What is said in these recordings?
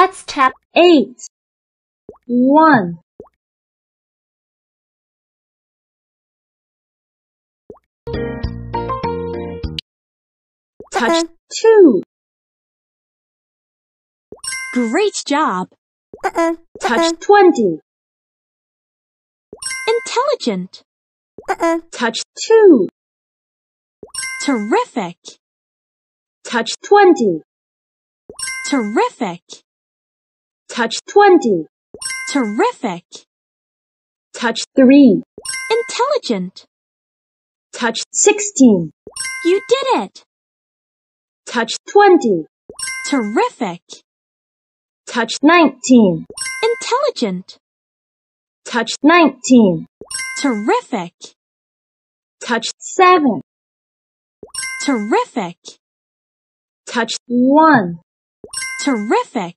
Let's tap 8. 1. Touch 2. Great job. Touch 20. Intelligent. Touch 2. Terrific. Touch 20. Terrific. Touch 20. Terrific. Touch 3. Intelligent. Touch 16. You did it. Touch 20. Terrific. Touch 19. Intelligent. Touch 19. Terrific. Touch 7. Terrific. Touch 1. Terrific.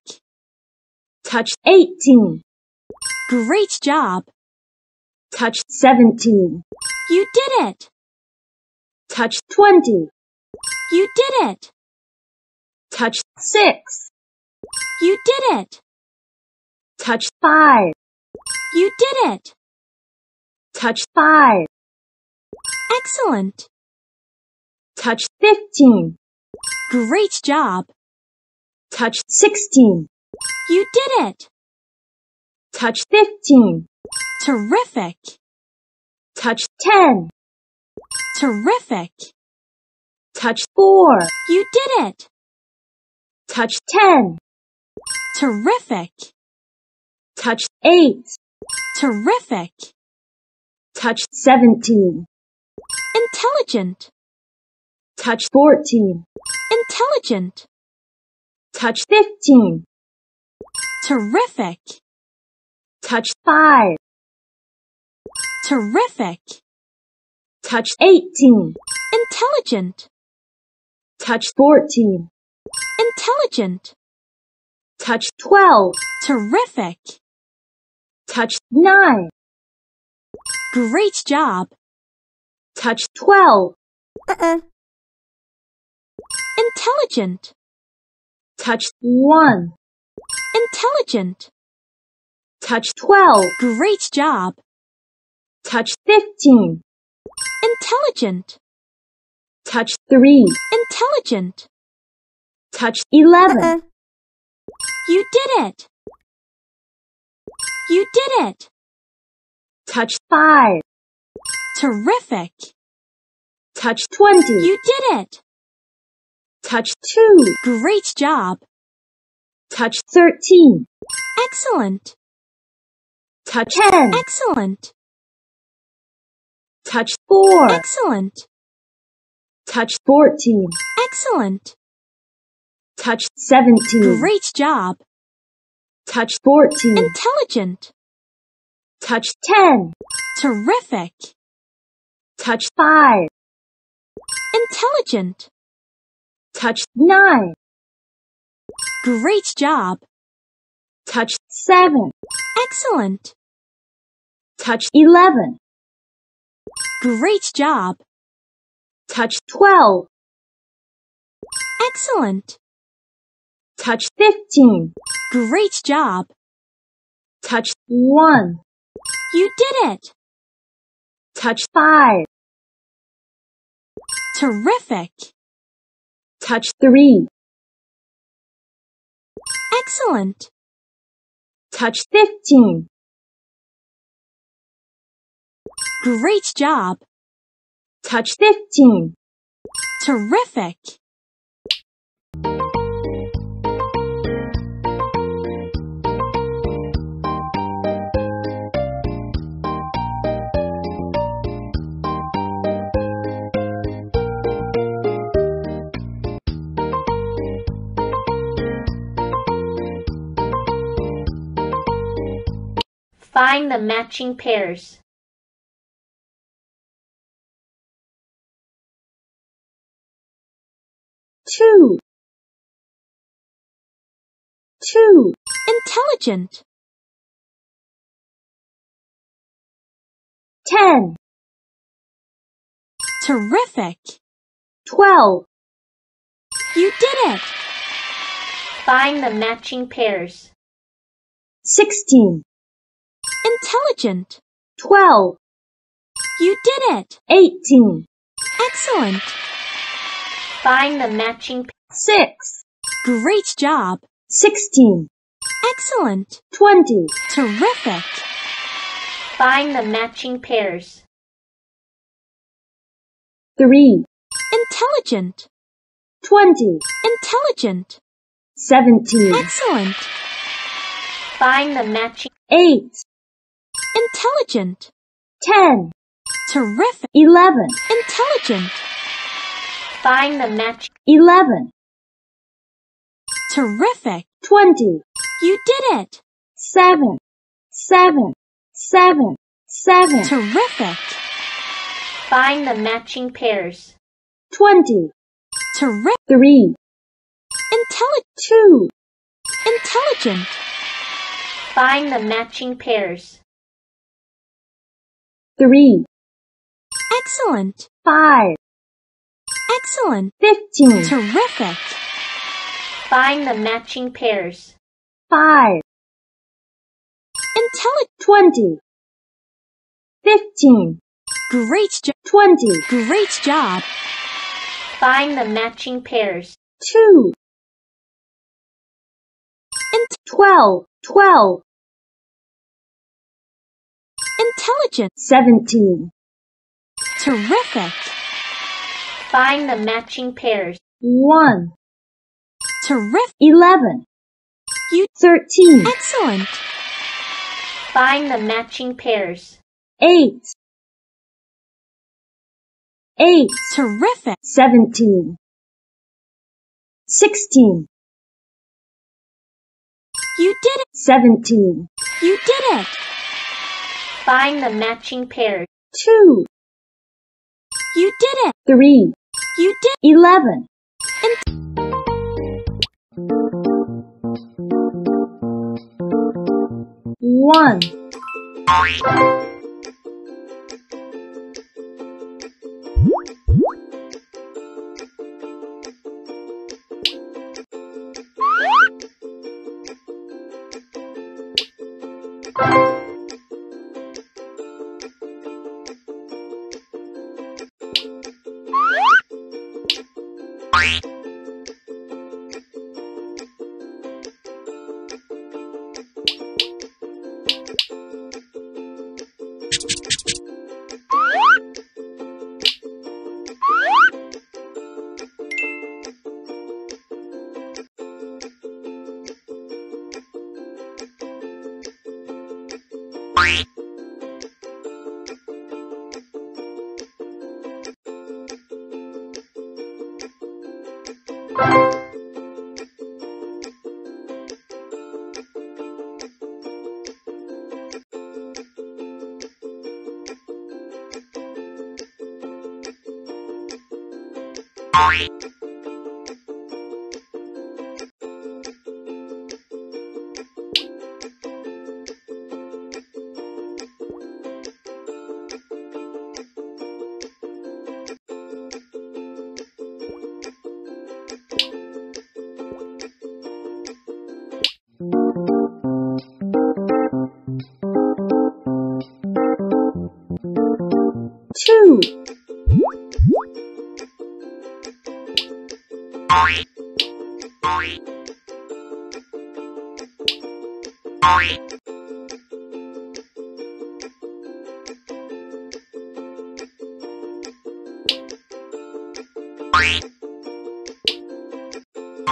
Touch 18. Great job. Touch 17. You did it. Touch 20. You did it. Touch 6. You did it. Touch 5. You did it. Touch 5. Excellent. Touch 15. Great job. Touch 16. You did it. Touch 15. Terrific. Touch 10. Terrific. Touch 4. You did it. Touch 10. Terrific. Touch 8. Terrific. Touch 17. Intelligent. Touch 14. Intelligent. Touch 15. Terrific. Touch 5. Terrific. Touch 18. Intelligent. Touch 14. Intelligent. Touch 12. Terrific. Touch 9. Great job. Touch 12. Uh-uh. Intelligent. Touch 1. Intelligent. Touch 12. Great job. Touch 15. Intelligent. Touch 3. Intelligent. Touch 11. Uh-uh. You did it. You did it. Touch 5. Terrific. Touch 20. You did it. Touch 2. Great job. Touch 13. Excellent. Touch 10. Excellent. Touch 4. Excellent. Touch 14. Excellent. Touch 17. Great job. Touch 14. Intelligent. Touch 10. Terrific. Touch 5. Intelligent. Touch 9. Great job. Touch 7. Excellent. Touch 11. Great job. Touch 12. Excellent. Touch 15. Great job. Touch 1. You did it. Touch 5. Terrific. Touch 3. Excellent. Touch 15. Great job. Touch 15. Terrific. Find the matching pairs. Two. Two. Intelligent. Ten. Terrific. Twelve. You did it. Find the matching pairs. 16, Intelligent. 12, You did it. 18, Excellent. Find the matching 6, Great job. 16, Excellent. 20, Terrific. Find the matching pairs. 3, Intelligent. 20, Intelligent. 17, Excellent. Find the matching 8, Intelligent. 10, Terrific. 11, Intelligent. Find the match. 11, Terrific. 20, You did it. 7, 7, 7, 7, Terrific. Find the matching pairs. 20, Terrific. 3, Intelligent. 2, Intelligent. Find the matching pairs. 3, Excellent. 5, Excellent. 15, Terrific. Find the matching pairs. 5, Intelligent. 20, 15, Great job. 20, Great job. Find the matching pairs. 2, In- 12, 12, intelligent. 17, Terrific. Find the matching pairs. 1, Terrific. 11, You 13, excellent. Find the matching pairs. 8, 8, Terrific. 17, 16, You did it. 17, You did it. Find the matching pairs. 2. You did it! 3. You did 11. And 1.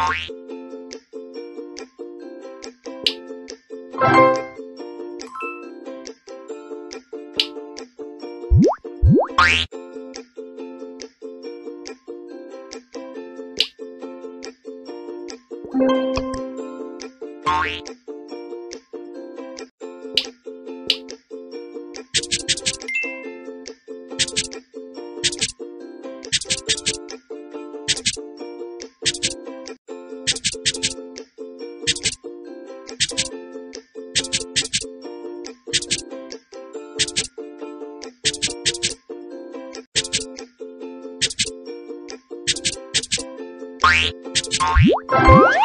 Bye. Bye.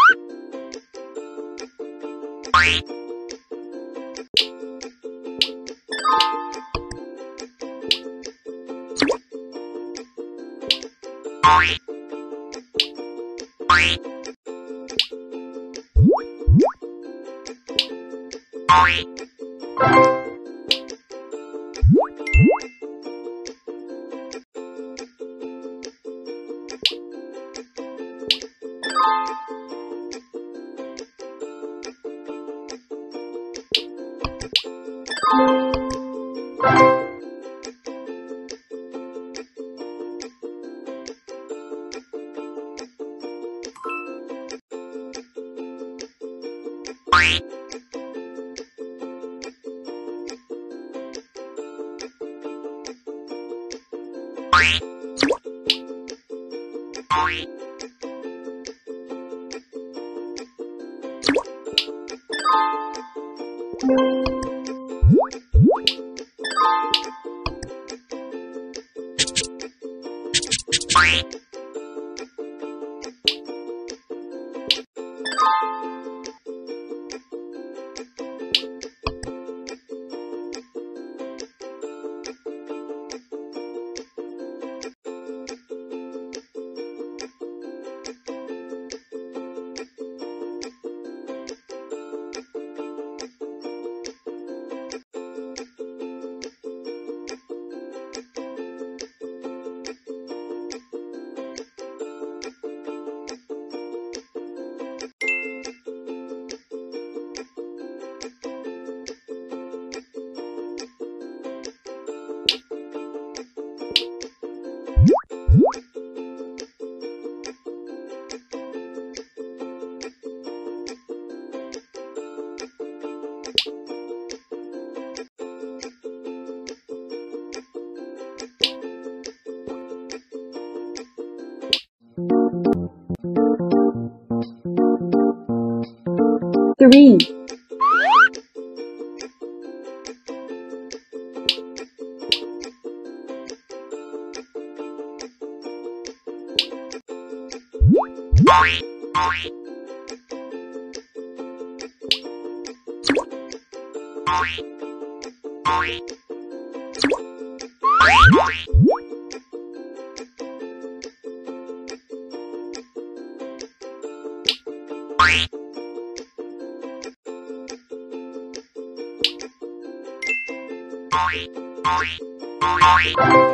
Thank you. Bye.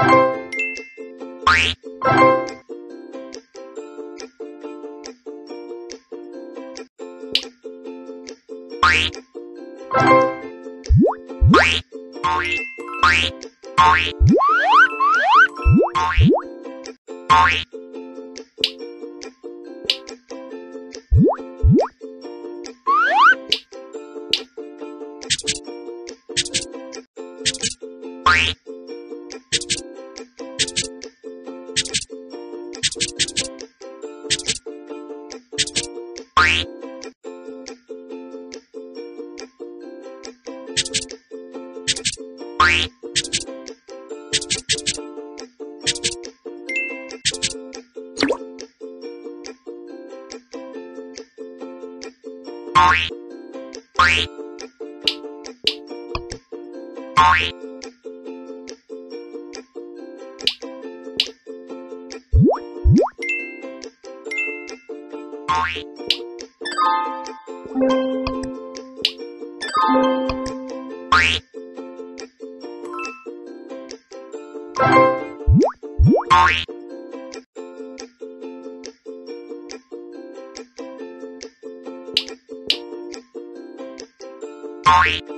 Thank you. Bye. Bye.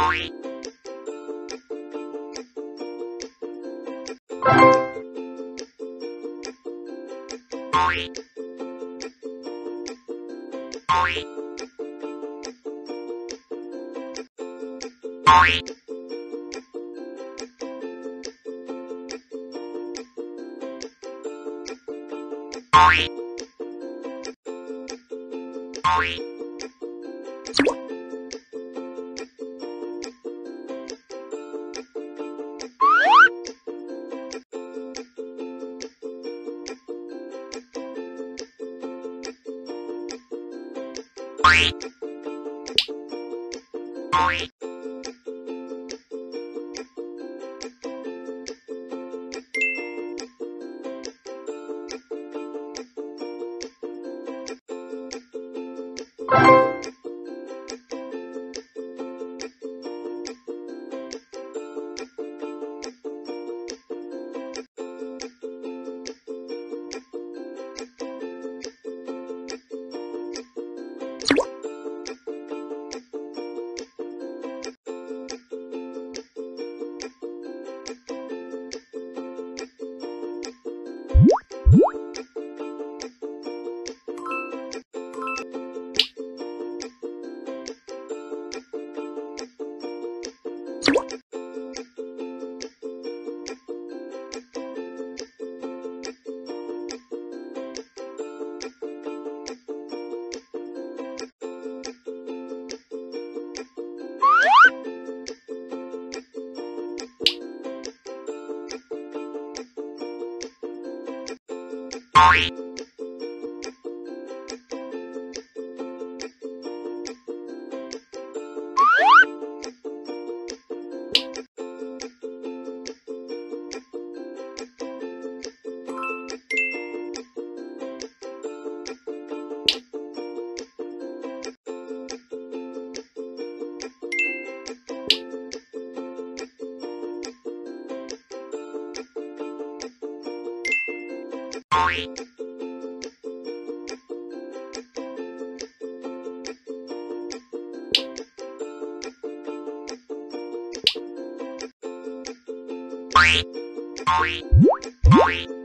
Bye. Boing. Bye.